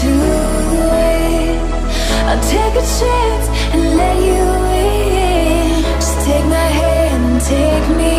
to I'll take a chance and let you in. Just take my hand take me